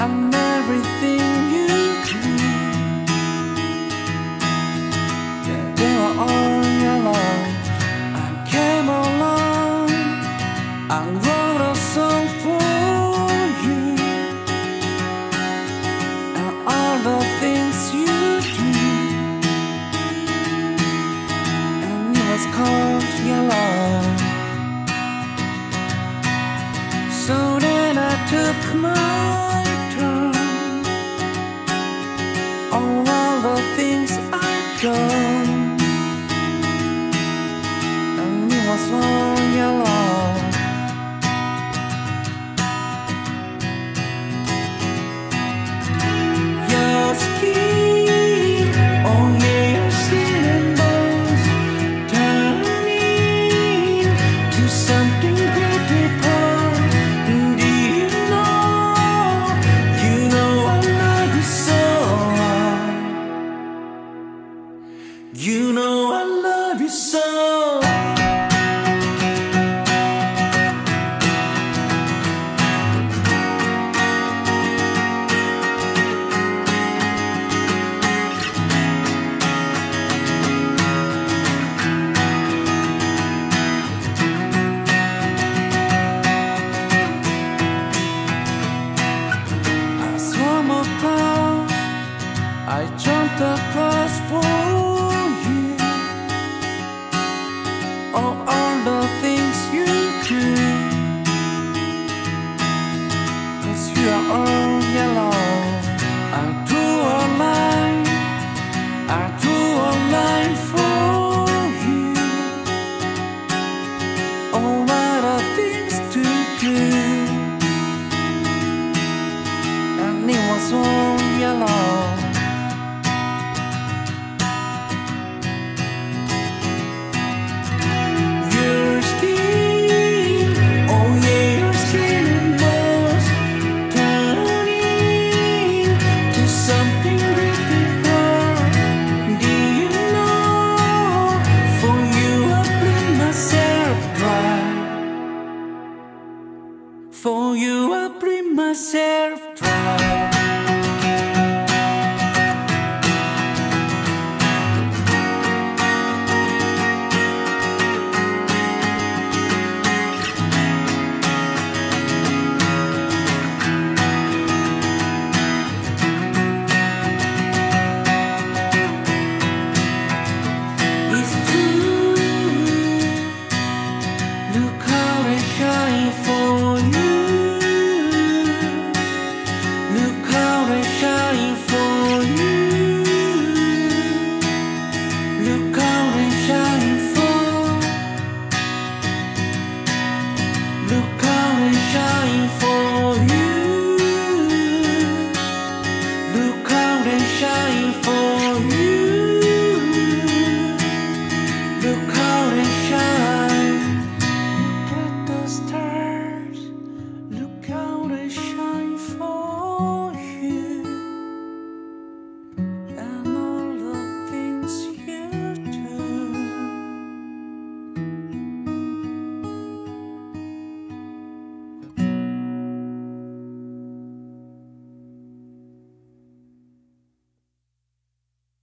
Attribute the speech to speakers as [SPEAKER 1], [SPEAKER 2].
[SPEAKER 1] I'm everything you do. Yeah, they were all yellow. I came along. I wrote a song for you. And all the things you do. And it was called Yellow. So then I took my things are gone, And it was all your sent across for you. Oh, all the things you do. Cause you are all alone. I do online. I do online for you. Oh, all the things to do? And it was all alone. myself